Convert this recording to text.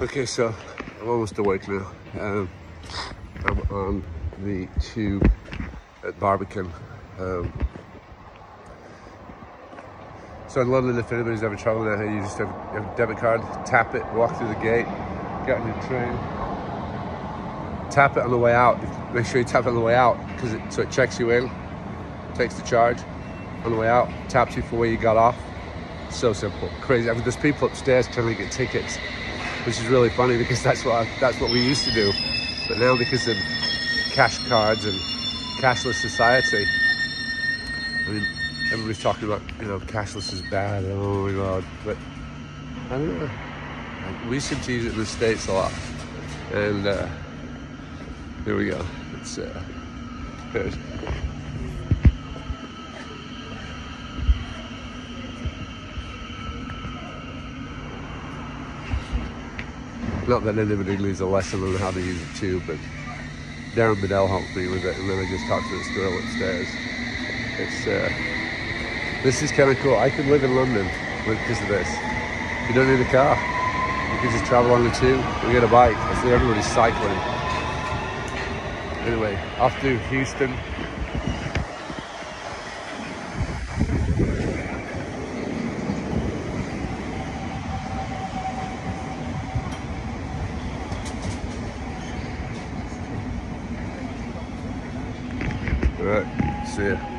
Okay, so I'm almost awake now. Um, I'm on the tube at Barbican. Um, so in London, if anybody's ever traveling out here, you just have, you have a debit card, tap it, walk through the gate, get on your train, tap it on the way out. Make sure you tap it on the way out because it so it checks you in, takes the charge on the way out, taps you for where you got off. So simple, crazy. I mean, there's people upstairs trying to get tickets, which is really funny because that's what I, that's what we used to do. But now because of cash cards and cashless society, I mean, everybody's talking about you know cashless is bad. Oh my god, but I don't know. We seem to use it in the states a lot, and uh, here we go. It's uh, good. Not that anybody needs a lesson on how to use a tube, but Darren Bedell helped me with it, and then I just talked to this girl upstairs. It's uh, this is kind of cool. I could live in London because of this. You don't need a car. You can just travel on the tube We get a bike. I see everybody's cycling. Anyway, off to Euston. All right, see ya.